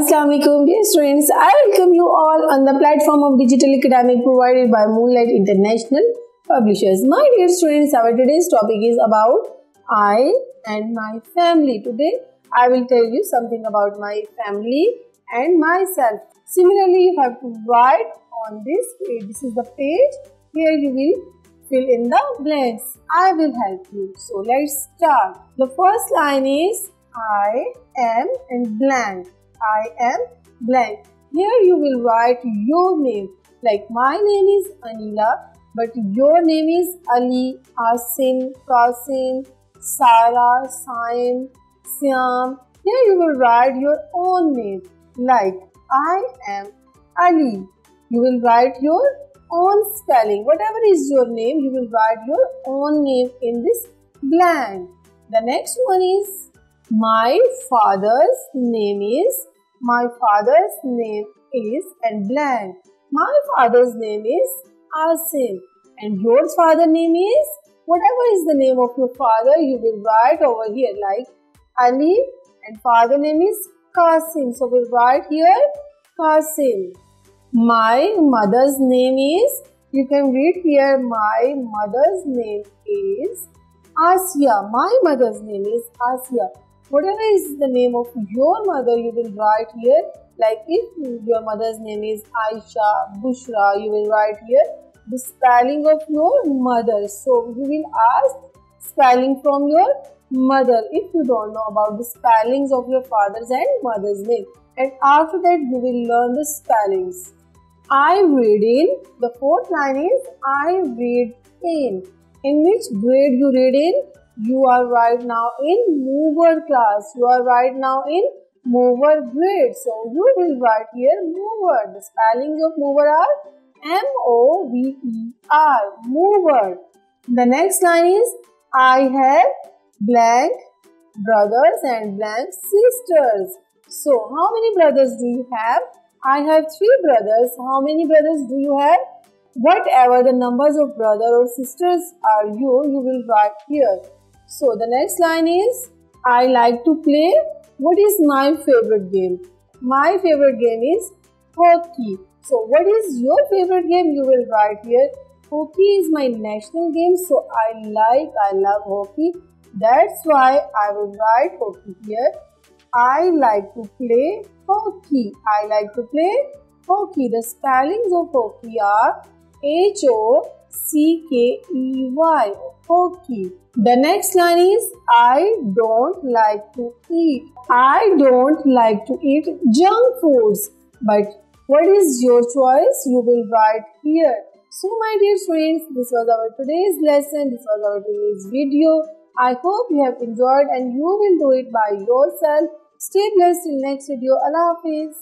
Assalamualaikum dear students. I welcome you all on the platform of digital academic provided by Moonlight International Publishers. My dear students, our today's topic is about I and my family. Today I will tell you something about my family and myself. Similarly, you have to write on this page. This is the page. Here you will fill in the blanks. I will help you. So let's start. The first line is I am and blank. I am blank. Here you will write your name. Like my name is Anila, but your name is Ali, Asim, Qasim, Sara, Saim, Siam. Here you will write your own name. Like I am Ali. You will write your own spelling. Whatever is your name, you will write your own name in this blank. The next one is my father's name is my father's name is and blank. My father's name is Asim and your father name is whatever is the name of your father you will write over here like Ali and father name is Qasim. So we'll write here Qasim. My mother's name is you can read here my mother's name is Asya. My mother's name is Asya whatever is the name of your mother you will write here like if your mother's name is Aisha, Bushra, you will write here the spelling of your mother. So you will ask spelling from your mother if you don't know about the spellings of your father's and mother's name. And after that you will learn the spellings. I read in, the fourth line is I read in. In which grade you read in? You are right now in mover class. You are right now in mover grade. So you will write here mover. The spellings of mover are M-O-V-E-R. Mover. The next line is I have blank brothers and blank sisters. So how many brothers do you have? I have three brothers. How many brothers do you have? Whatever the numbers of brother or sisters are you, you will write here. So the next line is I like to play. What is my favorite game? My favorite game is hockey. So what is your favorite game? You will write here. Hockey is my national game. So I like, I love hockey. That's why I will write hockey here. I like to play hockey. I like to play hockey. The spellings of hockey are H O C K E Y. Hockey. The next line is I don't like to eat. I don't like to eat junk foods. But what is your choice? You will write here. So my dear friends, this was our today's lesson. This was our today's video. I hope you have enjoyed and you will do it by yourself. Stay blessed till next video. Allah Hafiz.